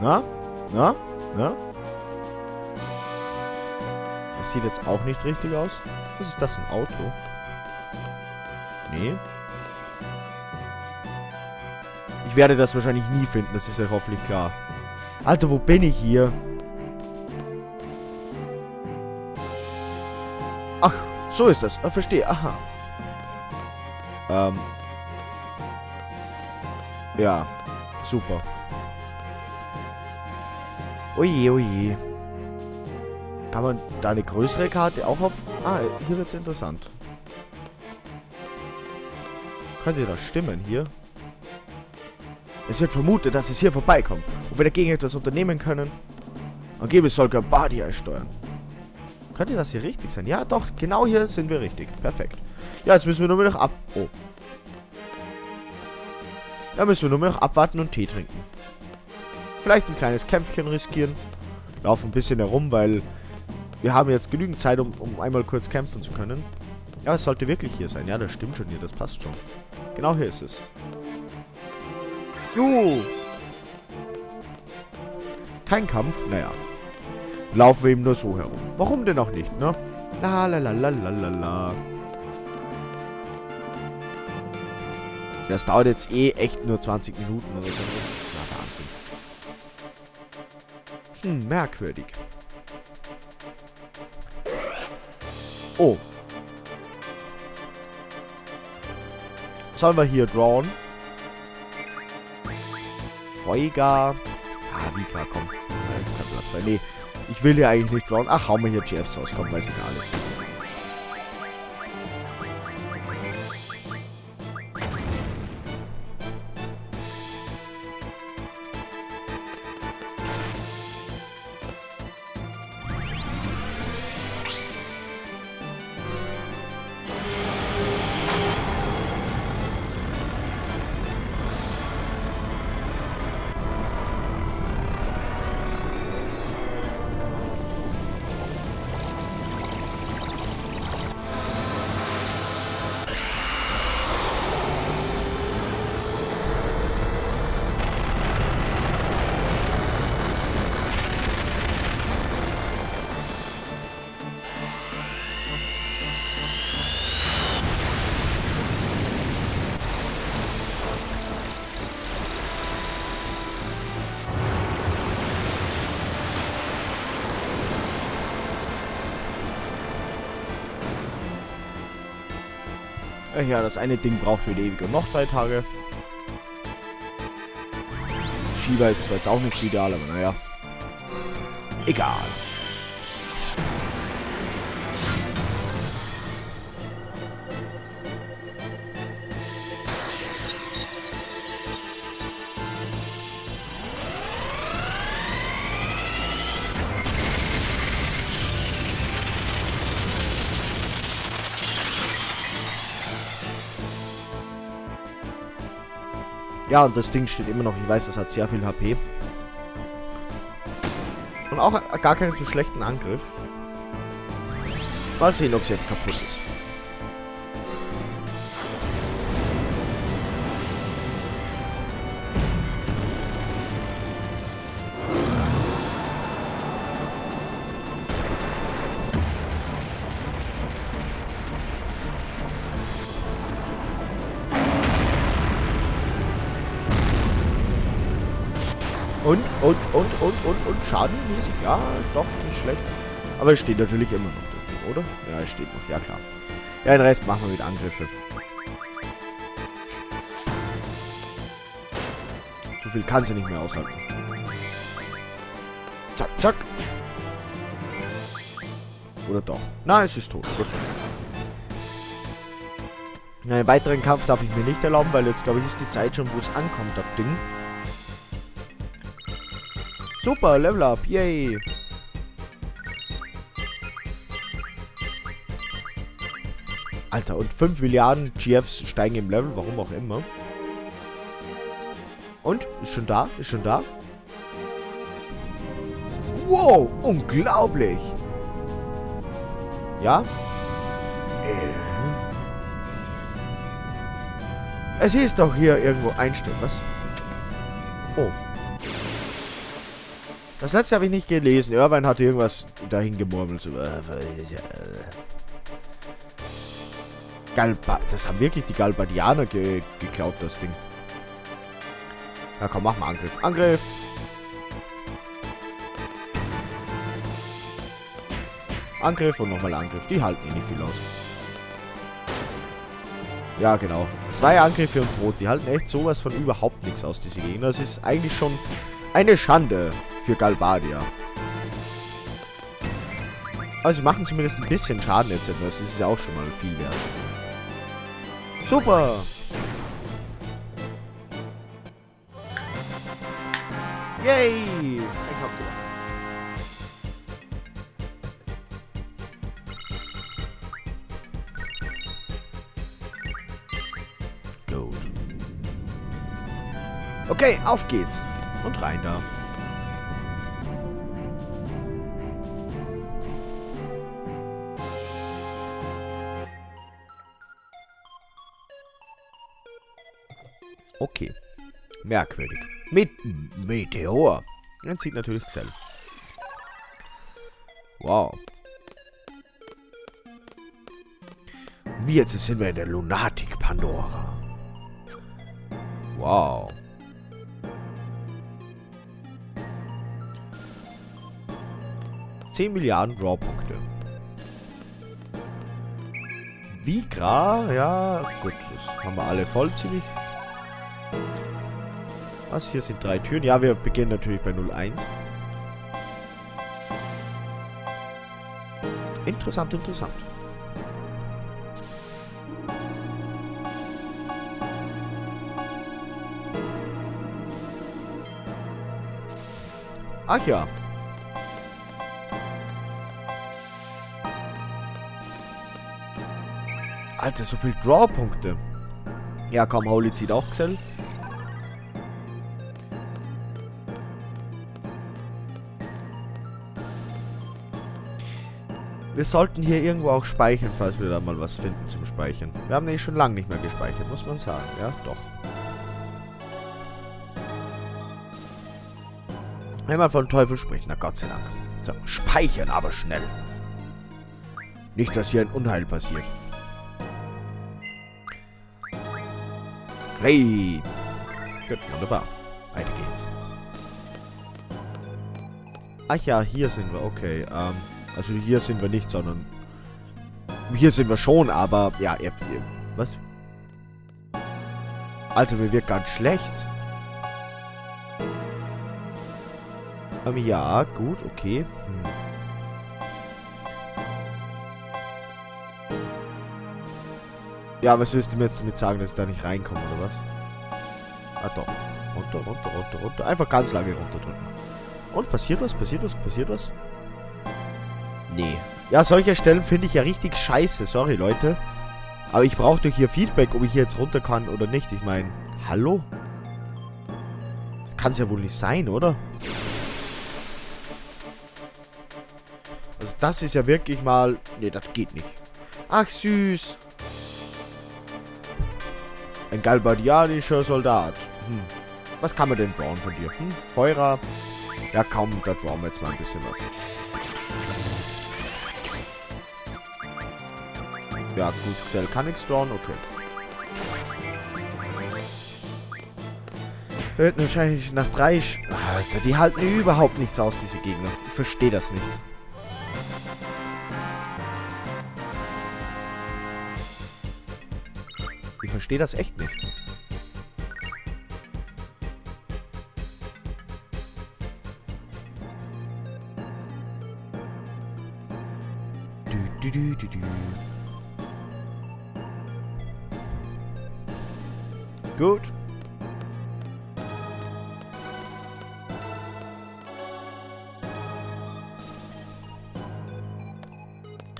Na? Na? Na? Das sieht jetzt auch nicht richtig aus. Was ist das, ein Auto? Nee. Ich werde das wahrscheinlich nie finden, das ist ja hoffentlich klar. Alter, wo bin ich hier? Ach, so ist das. Ah, verstehe. Aha. Ähm. Ja. Super. Oje, oje. Kann man da eine größere Karte auch auf... Ah, hier wird es interessant. Könnte das stimmen hier? Es wird vermutet, dass es hier vorbeikommt und wir dagegen etwas unternehmen können. Angeblich soll Gabadia steuern. Könnte das hier richtig sein? Ja, doch, genau hier sind wir richtig. Perfekt. Ja, jetzt müssen wir nur noch ab... Oh. Da müssen wir nur noch abwarten und Tee trinken. Vielleicht ein kleines Kämpfchen riskieren. Laufen ein bisschen herum, weil wir haben jetzt genügend Zeit, um, um einmal kurz kämpfen zu können. Ja, es sollte wirklich hier sein. Ja, das stimmt schon hier. Das passt schon. Genau hier ist es. Juhu! Kein Kampf? Naja. Laufen wir ihm nur so herum. Warum denn auch nicht, ne? La la la la la la la. Das dauert jetzt eh echt nur 20 Minuten oder so. Hm, merkwürdig. Oh. Sollen wir hier drawn? Feuger. Ah, Vika, komm. Da ist kein Platz. Nee, ich will hier eigentlich nicht drawn. Ach, hau mir hier GFs raus. Komm, weiß ich alles. Ja, das eine Ding braucht für ewig und noch drei Tage. Shiva ist zwar jetzt auch nicht ideal, aber naja. Egal. Ja, und das Ding steht immer noch. Ich weiß, das hat sehr viel HP. Und auch gar keinen so schlechten Angriff. Mal sehen, ob es jetzt kaputt ist. Schadenmäßig, ja, doch, nicht schlecht. Aber es steht natürlich immer noch das Ding, oder? Ja, es steht noch, ja klar. Ja, den Rest machen wir mit Angriffe. So viel kann sie nicht mehr aushalten. Zack, zack. Oder doch? Na, es ist tot. Gut. Einen weiteren Kampf darf ich mir nicht erlauben, weil jetzt, glaube ich, ist die Zeit schon, wo es ankommt, das Ding. Super, Level Up, yay. Alter, und 5 Milliarden GFs steigen im Level, warum auch immer. Und? Ist schon da? Ist schon da? Wow, unglaublich. Ja? Äh. Es ist doch hier irgendwo einstellen, was? Oh. Das letzte habe ich nicht gelesen. Irvine hat irgendwas dahin gemurmelt. So, äh, Galba das haben wirklich die Galbadianer ge geklaut, das Ding. Ja, komm, mach mal Angriff. Angriff! Angriff und nochmal Angriff. Die halten eh nicht viel aus. Ja, genau. Zwei Angriffe und Brot. Die halten echt sowas von überhaupt nichts aus, diese Gegner. Das ist eigentlich schon eine Schande für Galbadia. Aber sie machen zumindest ein bisschen Schaden jetzt etwas. Das ist ja auch schon mal viel wert. Super! Yay! Ich hab gewonnen. Gut. Okay, auf geht's. Und rein da. Okay. Merkwürdig. Mit Meteor. Man sieht natürlich Xell. Wow. Wie jetzt sind wir in der Lunatic Pandora. Wow. Zehn Milliarden Draw-Punkte. Vigra, ja, gut, das haben wir alle voll ziemlich. Was? Hier sind drei Türen. Ja, wir beginnen natürlich bei 01. Interessant, interessant. Ach ja. Alter, so viel Draw-Punkte. Ja, komm, Holy zieht auch Xell. Wir sollten hier irgendwo auch speichern, falls wir da mal was finden zum Speichern. Wir haben nämlich schon lange nicht mehr gespeichert, muss man sagen. Ja, doch. Wenn man von Teufel spricht, na Gott sei Dank. So, speichern, aber schnell. Nicht, dass hier ein Unheil passiert. Hey! Gut, wunderbar. Weiter geht's. Ach ja, hier sind wir. Okay, ähm... Also hier sind wir nicht, sondern... Hier sind wir schon, aber... Ja, ihr was? Alter, mir wird ganz schlecht. Ähm, ja, gut, okay. Hm. Ja, was willst du mir jetzt damit sagen, dass ich da nicht reinkomme, oder was? Ah, doch. Runter, runter, runter, runter. Einfach ganz lange runterdrücken. Und, passiert was? Passiert was? Passiert was? Nee. Ja, solche Stellen finde ich ja richtig scheiße. Sorry, Leute. Aber ich brauche doch hier Feedback, ob ich hier jetzt runter kann oder nicht. Ich meine, hallo? Das kann es ja wohl nicht sein, oder? Also das ist ja wirklich mal... Nee, das geht nicht. Ach, süß. Ein galbadianischer Soldat. Hm. Was kann man denn bauen von dir? Hm? Feurer. Ja, kaum, da drawen wir jetzt mal ein bisschen was. Ja, gut, Xell kann nichts drawn, okay. Hört wahrscheinlich nach drei... Sch Alter, die halten überhaupt nichts aus, diese Gegner. Ich verstehe das nicht. Ich verstehe das echt nicht. Gut.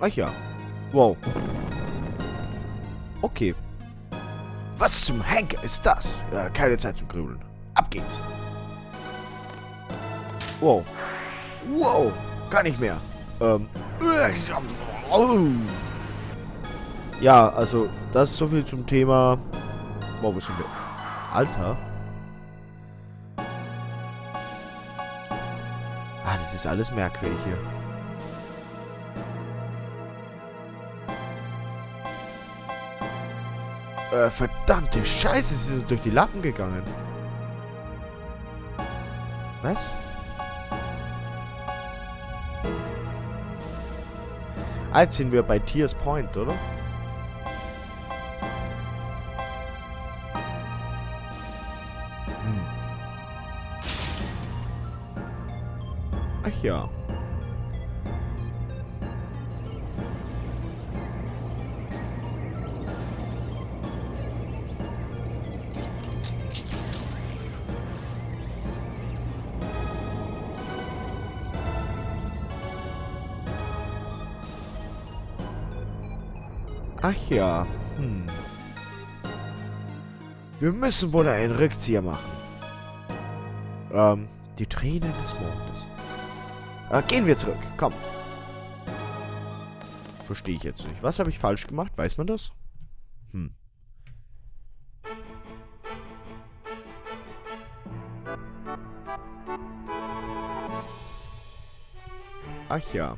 Ach ja. Wow. Okay. Was zum Henker ist das? Ja, keine Zeit zum Grübeln. Ab geht's. Wow. Wow. Gar nicht mehr. Ähm. Ja, also, das ist so viel zum Thema Wow, wo sind wir? Alter. Ah, das ist alles merkwürdig hier. Äh, verdammte Scheiße, sie sind durch die Lappen gegangen. Was? Jetzt sind wir bei Tears Point, oder? Ja. Ach ja. Hm. Wir müssen wohl einen Rückzieher machen. Ähm, die Tränen des Mondes. Äh, gehen wir zurück. Komm. Verstehe ich jetzt nicht. Was habe ich falsch gemacht? Weiß man das? Hm. Ach ja.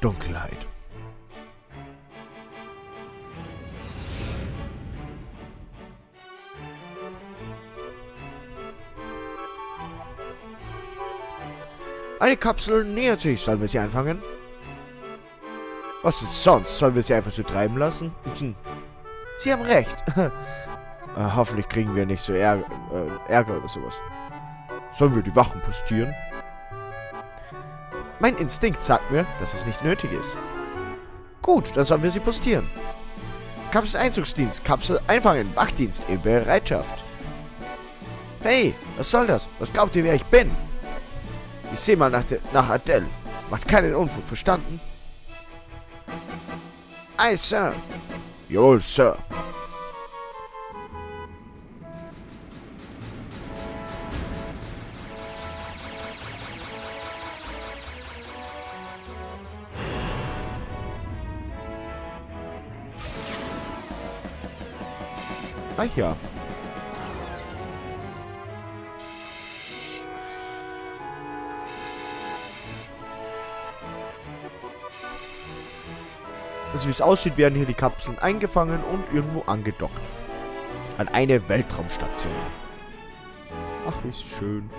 Dunkelheit. Eine Kapsel nähert sich. Sollen wir sie einfangen? Was ist sonst? Sollen wir sie einfach so treiben lassen? sie haben recht. äh, hoffentlich kriegen wir nicht so Ärger, äh, Ärger oder sowas. Sollen wir die Wachen postieren? Mein Instinkt sagt mir, dass es nicht nötig ist. Gut, dann sollen wir sie postieren. Kapsel-Einzugsdienst, Kapsel einfangen, Wachdienst in Bereitschaft. Hey, was soll das? Was glaubt ihr, wer ich bin? Ich sehe mal nach, nach Adele. Macht keinen Unfug, verstanden? Aye, Sir. Jawohl, Sir. Ach ja. Also wie es aussieht, werden hier die Kapseln eingefangen und irgendwo angedockt. An eine Weltraumstation. Ach, wie schön.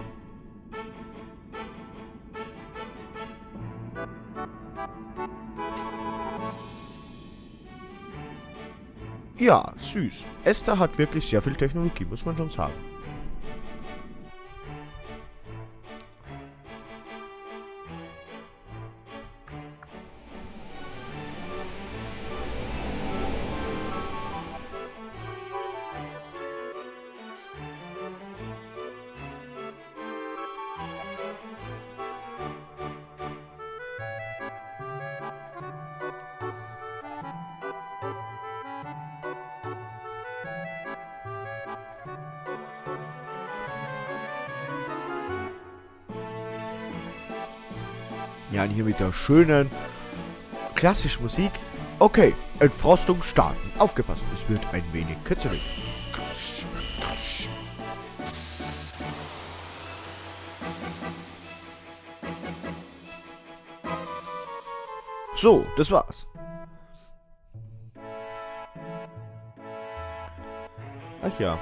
Ja, süß. Esther hat wirklich sehr viel Technologie, muss man schon sagen. Ja, und hier mit der schönen klassischen Musik. Okay, Entfrostung starten. Aufgepasst, es wird ein wenig kitzelig. So, das war's. Ach ja.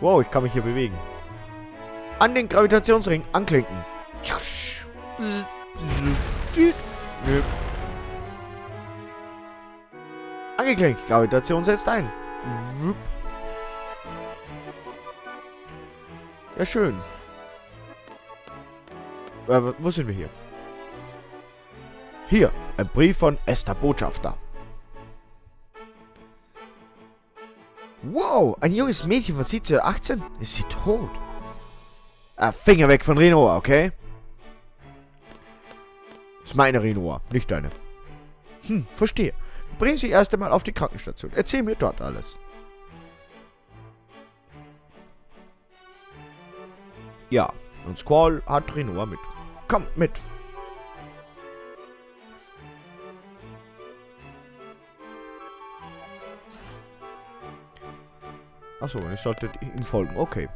Wow, ich kann mich hier bewegen. An den Gravitationsring anklinken. Angeklinkt. Gravitation setzt ein. Ja, schön. Äh, wo sind wir hier? Hier, ein Brief von Esther Botschafter. Wow, ein junges Mädchen von 17 oder 18? Ist sie tot? Ah, Finger weg von Renoa, okay? Ist meine Renoa, nicht deine. Hm, verstehe. Bring sie erst einmal auf die Krankenstation. Erzähl mir dort alles. Ja, und Squall hat Renoa mit. Kommt mit. Achso, ich sollte ihm folgen. Okay.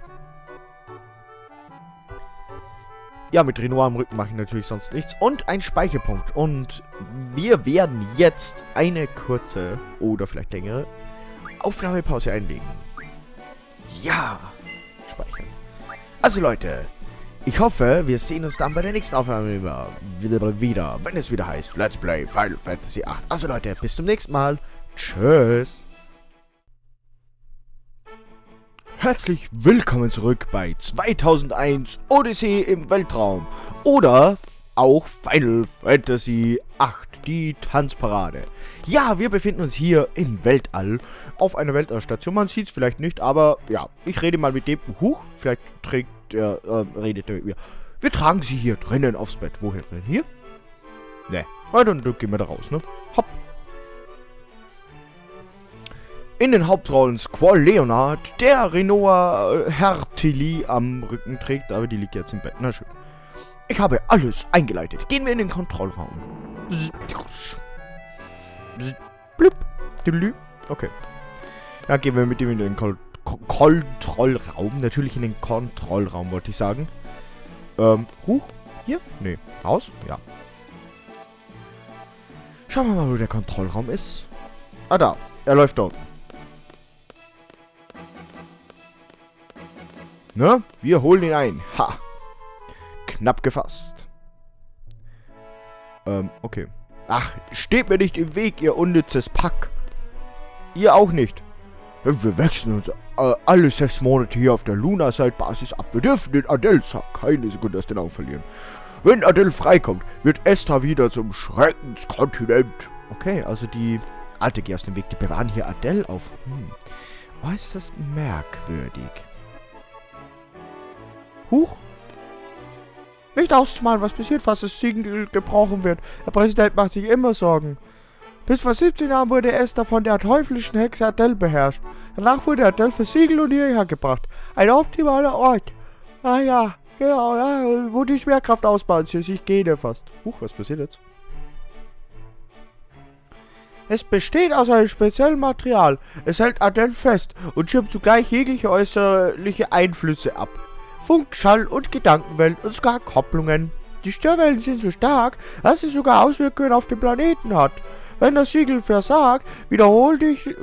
Ja, mit Renoir am Rücken mache ich natürlich sonst nichts. Und ein Speicherpunkt. Und wir werden jetzt eine kurze oder vielleicht längere Aufnahmepause einlegen. Ja, speichern. Also Leute, ich hoffe, wir sehen uns dann bei der nächsten Aufnahme wieder, wenn es wieder heißt Let's Play Final Fantasy VIII. Also Leute, bis zum nächsten Mal. Tschüss. Herzlich willkommen zurück bei 2001 Odyssey im Weltraum oder auch Final Fantasy VIII, die Tanzparade. Ja, wir befinden uns hier im Weltall auf einer Weltallstation. Man sieht es vielleicht nicht, aber ja, ich rede mal mit dem. Huch, vielleicht trägt er, äh, redet er mit mir. Wir tragen sie hier drinnen aufs Bett. Woher drin? Hier? Ne, dann gehen wir da raus, ne? Hopp. In den Hauptrollen Squall Leonard, der Renoa äh, Hertili am Rücken trägt, aber die liegt jetzt im Bett. Na schön. Ich habe alles eingeleitet. Gehen wir in den Kontrollraum. Okay. Ja, gehen wir mit ihm in den Kontrollraum. Natürlich in den Kontrollraum, wollte ich sagen. Ähm, huch. Hier? Nee. Raus? Ja. Schauen wir mal, wo der Kontrollraum ist. Ah, da. Er läuft da unten. Ne? Wir holen ihn ein. Ha. Knapp gefasst. Ähm, okay. Ach, steht mir nicht im Weg, ihr unnützes Pack. Ihr auch nicht. Wir wechseln uns äh, alle sechs Monate hier auf der Luna-Side-Basis ab. Wir dürfen den Adel-Sack keine Sekunde aus den Augen verlieren. Wenn Adel freikommt, wird Esther wieder zum Schreckenskontinent. Okay, also die alte geht aus dem Weg. Die bewahren hier Adel auf. Hm. Oh, ist das merkwürdig. Huch. Nicht auszumalen, was passiert, falls das Siegel gebrochen wird. Der Präsident macht sich immer Sorgen. Bis vor 17 Jahren wurde Esther von der teuflischen Hexe Adele beherrscht. Danach wurde Adele versiegelt und hierher gebracht. Ein optimaler Ort. Ah ja, genau, ja, wo die Schwerkraft ausbalanciert sich Gene fast. Huch, was passiert jetzt? Es besteht aus einem speziellen Material. Es hält Adele fest und schirmt zugleich jegliche äußerliche Einflüsse ab. Funk, Schall und Gedankenwellen und sogar Kopplungen. Die Störwellen sind so stark, dass sie sogar Auswirkungen auf den Planeten hat. Wenn das Siegel versagt, wiederholt ich, äh,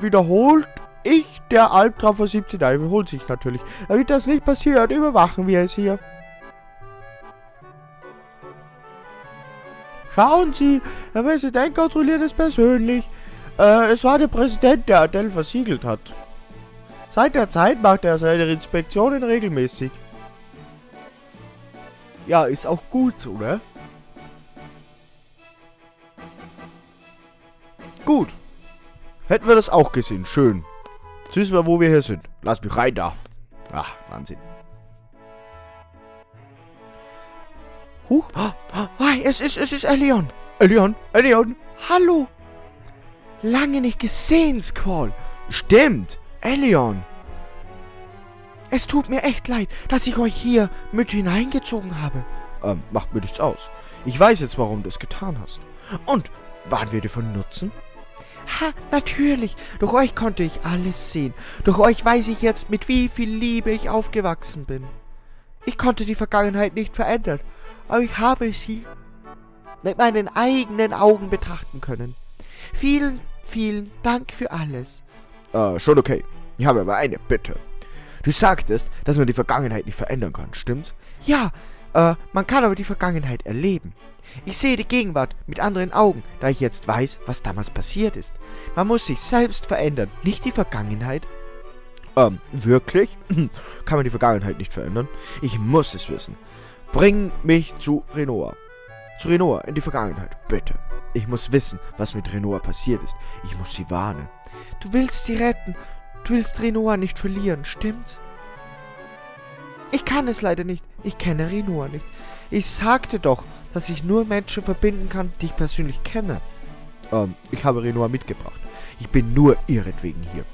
wiederholt ich der Albtraum von 17 Jahren. Wiederholt sich natürlich. Damit das nicht passiert, überwachen wir es hier. Schauen Sie, der Präsident kontrolliert es persönlich. Äh, es war der Präsident, der Adele versiegelt hat. Seit der Zeit macht er seine Inspektionen regelmäßig. Ja, ist auch gut so, ne? Gut. Hätten wir das auch gesehen. Schön. Jetzt wissen wir, wo wir hier sind. Lass mich rein da. Ach, Wahnsinn. Huch. Oh, oh, es ist, es ist Elion. Elion, Elion. Hallo. Lange nicht gesehen, Squall. Stimmt. Elion. Es tut mir echt leid, dass ich euch hier mit hineingezogen habe. Ähm, macht mir nichts aus. Ich weiß jetzt, warum du es getan hast. Und, waren wir dir von Nutzen? Ha, natürlich. Durch euch konnte ich alles sehen. Durch euch weiß ich jetzt, mit wie viel Liebe ich aufgewachsen bin. Ich konnte die Vergangenheit nicht verändern, aber ich habe sie mit meinen eigenen Augen betrachten können. Vielen, vielen Dank für alles. Äh, schon okay. Ich habe aber eine Bitte. Du sagtest, dass man die Vergangenheit nicht verändern kann, stimmt's? Ja, äh, man kann aber die Vergangenheit erleben. Ich sehe die Gegenwart mit anderen Augen, da ich jetzt weiß, was damals passiert ist. Man muss sich selbst verändern, nicht die Vergangenheit. Ähm, wirklich? kann man die Vergangenheit nicht verändern? Ich muss es wissen. Bring mich zu Renoir. Zu Renoir, in die Vergangenheit, bitte. Ich muss wissen, was mit Renoir passiert ist. Ich muss sie warnen. Du willst sie retten. Willst Renoir nicht verlieren, stimmt's? Ich kann es leider nicht. Ich kenne Renoir nicht. Ich sagte doch, dass ich nur Menschen verbinden kann, die ich persönlich kenne. Ähm, ich habe Renoir mitgebracht. Ich bin nur ihretwegen hier.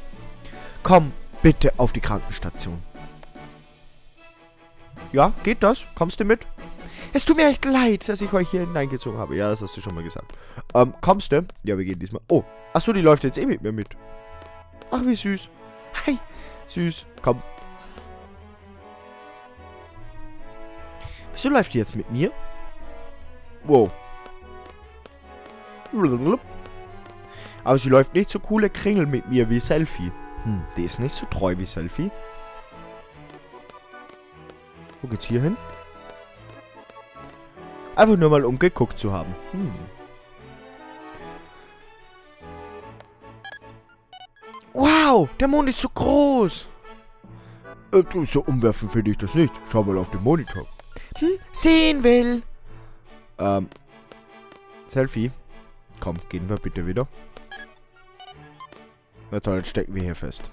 Komm bitte auf die Krankenstation. Ja, geht das? Kommst du mit? Es tut mir echt leid, dass ich euch hier hineingezogen habe. Ja, das hast du schon mal gesagt. Ähm, kommst du? Ja, wir gehen diesmal. Oh, achso, die läuft jetzt eh mit mir mit. Ach, wie süß. Hi. Süß. Komm. Wieso läuft die jetzt mit mir? Wow. Aber sie läuft nicht so coole Kringel mit mir wie Selfie. Hm, die ist nicht so treu wie Selfie. Wo geht's hier hin? Einfach nur mal um geguckt zu haben. Hm. Wow, der Mond ist so groß. Äh, so umwerfen finde ich das nicht. Schau mal auf den Monitor. Hm, sehen will. Ähm. Selfie. Komm, gehen wir bitte wieder. Na toll, jetzt stecken wir hier fest.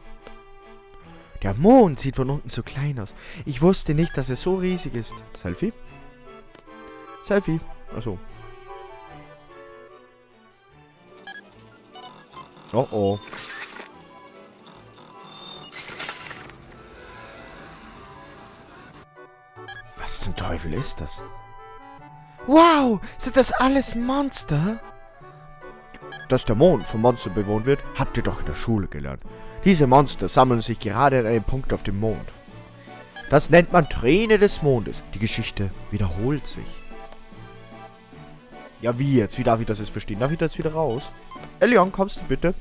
Der Mond sieht von unten so klein aus. Ich wusste nicht, dass er so riesig ist. Selfie? Selfie. Achso. Oh oh. Teufel ist das? Wow, sind das alles Monster? Dass der Mond von Monstern bewohnt wird, habt ihr doch in der Schule gelernt. Diese Monster sammeln sich gerade an einem Punkt auf dem Mond. Das nennt man Träne des Mondes. Die Geschichte wiederholt sich. Ja, wie jetzt? Wie darf ich das jetzt verstehen? Darf ich das wieder raus? Elion, kommst du bitte?